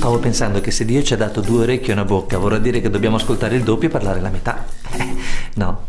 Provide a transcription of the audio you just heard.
Stavo pensando che se Dio ci ha dato due orecchie e una bocca, vorrà dire che dobbiamo ascoltare il doppio e parlare la metà. no.